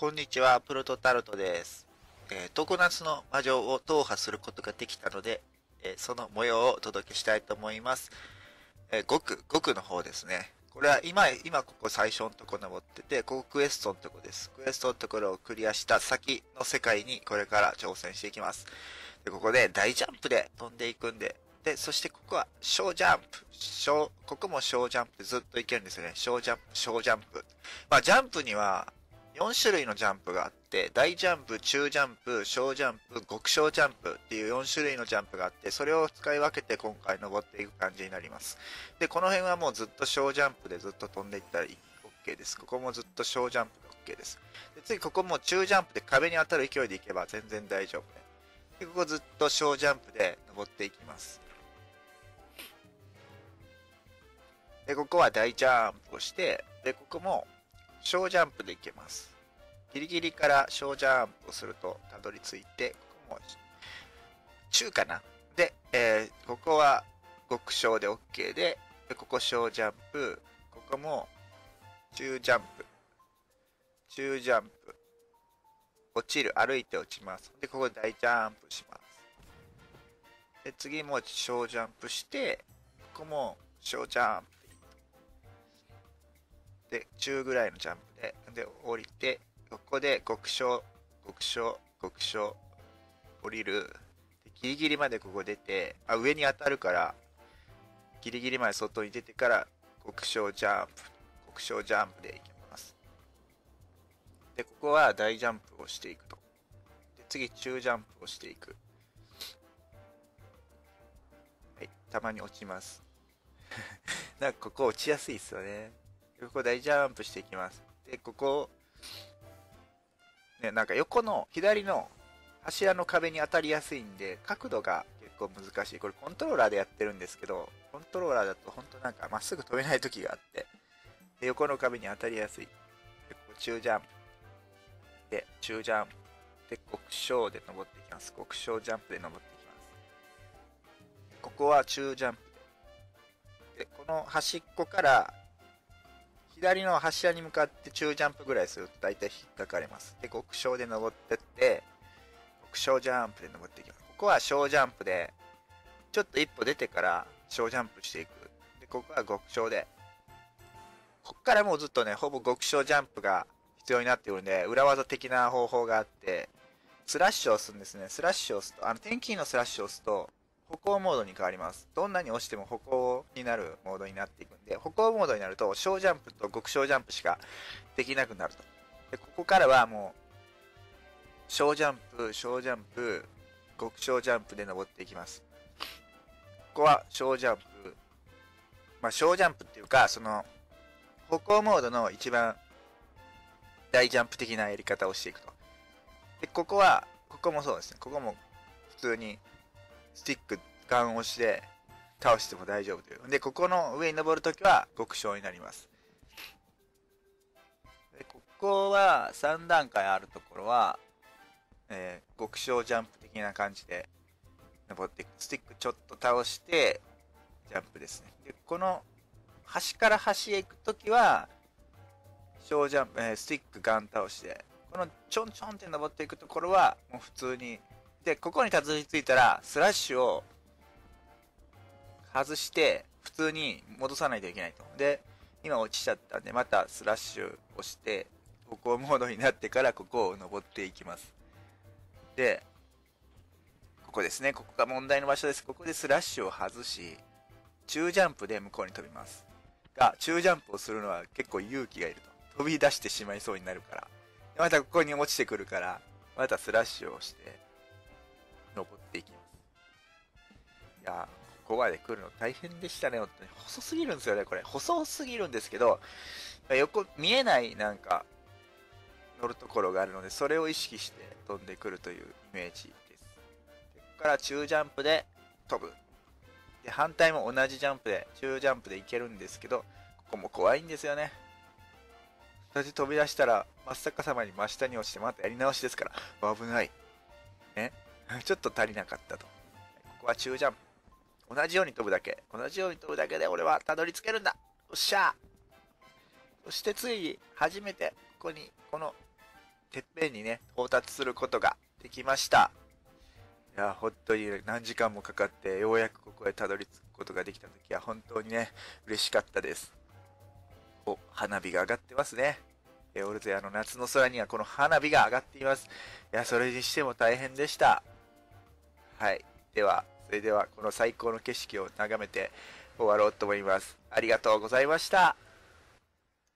こんにちは、プロトタルトです。えー、常夏の魔女を踏破することができたので、えーその模様をお届けしたいと思います。えー、5区、5区の方ですね。これは今、今ここ最初のとこ登ってて、ここクエストのとこです。クエストのところをクリアした先の世界にこれから挑戦していきます。で、ここで大ジャンプで飛んでいくんで、で、そしてここは小ジャンプ。小、ここも小ジャンプずっといけるんですよね。小ジャンプ、小ジャンプ。まあ、ジャンプには4種類のジャンプがあって、大ジャンプ、中ジャンプ、小ジャンプ、極小ジャンプっていう4種類のジャンプがあって、それを使い分けて今回登っていく感じになります。で、この辺はもうずっと小ジャンプでずっと飛んでいったら OK です。ここもずっと小ジャンプが OK です。で、次ここも中ジャンプで壁に当たる勢いでいけば全然大丈夫で。で、ここずっと小ジャンプで登っていきます。で、ここは大ジャンプをして、で、ここも小ジャンプでいけます。ギリギリから小ジャンプをするとたどり着いて、ここも中かな。で、えーここは極小で OK で、でここ小ジャンプ、ここも中ジャンプ、中ジャンプ、落ちる、歩いて落ちます。で、ここ大ジャンプします。で、次も小ジャンプして、ここも小ジャンプで、中ぐらいのジャンプで、で、降りて、ここで極小、極小、極小、降りる。でギリギリまでここ出て、あ、上に当たるから、ギリギリまで外に出てから、極小ジャンプ、極小ジャンプでいきます。で、ここは大ジャンプをしていくと。で、次、中ジャンプをしていく。はい、たまに落ちます。なんかここ落ちやすいですよね。でここ大ジャンプしていきます。で、ここ、ね、なんか横の左の柱の壁に当たりやすいんで、角度が結構難しい。これコントローラーでやってるんですけど、コントローラーだと本当なんかまっすぐ飛べない時があって、で横の壁に当たりやすい。で、ここ中ジャンプ。で、中ジャンプ。で、極小で登っていきます。極小ジャンプで登っていきます。ここは中ジャンプ。で、この端っこから左の柱に向かって中ジャンプぐらいすると大体引っかかれます。で、極小で登ってって、極小ジャンプで登っていきます。ここは小ジャンプで、ちょっと一歩出てから小ジャンプしていく。で、ここは極小で。こっからもうずっとね、ほぼ極小ジャンプが必要になってくるんで、裏技的な方法があって、スラッシュを押すんですね。スラッシュを押すと、あの、天気のスラッシュを押すと、歩行モードに変わります。どんなに押しても歩行になるモードになっていくんで、歩行モードになると小ジャンプと極小ジャンプしかできなくなると。で、ここからはもう、小ジャンプ、小ジャンプ、極小ジャンプで登っていきます。ここは小ジャンプ、まあ小ジャンプっていうか、その、歩行モードの一番大ジャンプ的なやり方をしていくと。で、ここは、ここもそうですね。ここも普通にスティックガン押して倒しても大丈夫という。で、ここの上に登るときは極小になります。で、ここは3段階あるところは、えー極小ジャンプ的な感じで登っていく。スティックちょっと倒して、ジャンプですね。で、この端から端へ行くときは、小ジャンプ、えースティックガン倒して、このちょんちょんって登っていくところは、もう普通にで、ここにたどり着いたら、スラッシュを外して、普通に戻さないといけないと。で、今落ちちゃったんで、またスラッシュをして、歩行モードになってからここを登っていきます。で、ここですね。ここが問題の場所です。ここでスラッシュを外し、中ジャンプで向こうに飛びます。が、中ジャンプをするのは結構勇気がいると。飛び出してしまいそうになるから。またここに落ちてくるから、またスラッシュをして、いやー、ここまで来るの大変でしたね、本当に。細すぎるんですよね、これ。細すぎるんですけど、横、見えない、なんか、乗るところがあるので、それを意識して飛んでくるというイメージです。でここから中ジャンプで飛ぶ。で、反対も同じジャンプで、中ジャンプでいけるんですけど、ここも怖いんですよね。そして飛び出したら、真っ逆さまに真下に落ちて、またやり直しですから、危ない。ね。ちょっと足りなかったと。ここは中ジャンプ。同じように飛ぶだけ。同じように飛ぶだけで俺はたどり着けるんだ。よっしゃそしてついに初めてここにこのてっぺんにね、到達することができました。いや、本当に何時間もかかって、ようやくここへたどり着くことができた時は、本当にね、嬉しかったです。お、花火が上がってますね。えオルゼアの夏の空にはこの花火が上がっています。いや、それにしても大変でした。はい。では、それではこの最高の景色を眺めて終わろうと思います。ありがとうございました。